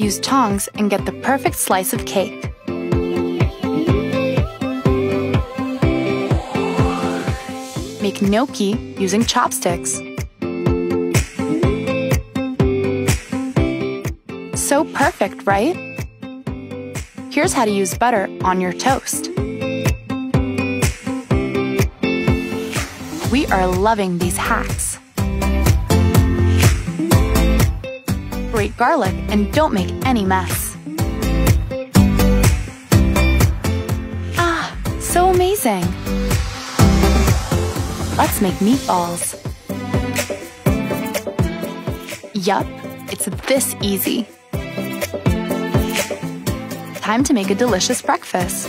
Use tongs and get the perfect slice of cake. Make gnocchi using chopsticks. So perfect, right? Here's how to use butter on your toast. We are loving these hacks. Garlic and don't make any mess. Ah, so amazing! Let's make meatballs. Yup, it's this easy. Time to make a delicious breakfast.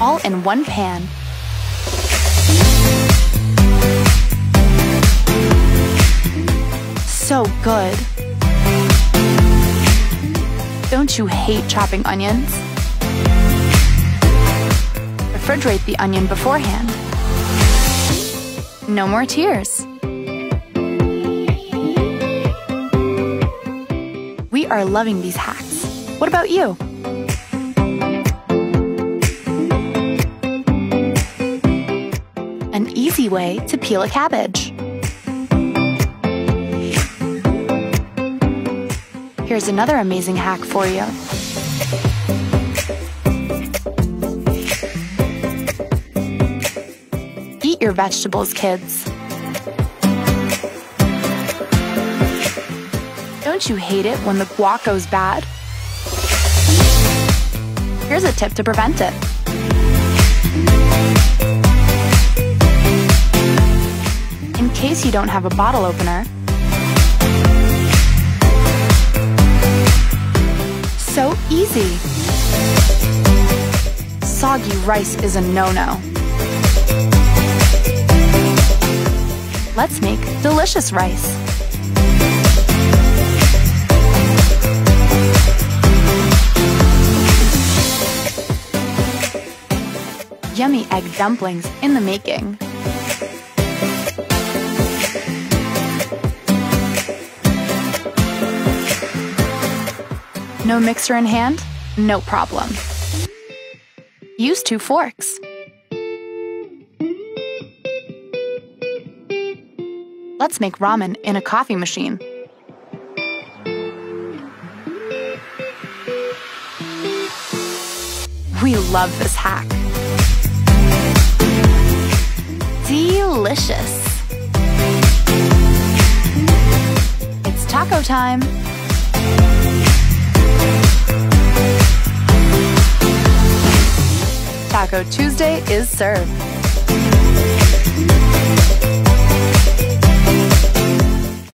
All in one pan. Don't you hate chopping onions? Refrigerate the onion beforehand. No more tears. We are loving these hacks. What about you? An easy way to peel a cabbage. Here's another amazing hack for you. Eat your vegetables, kids. Don't you hate it when the guac goes bad? Here's a tip to prevent it. In case you don't have a bottle opener, so easy. Soggy rice is a no-no. Let's make delicious rice. Yummy egg dumplings in the making. No mixer in hand? No problem. Use two forks. Let's make ramen in a coffee machine. We love this hack. Delicious. It's taco time. Tuesday is served.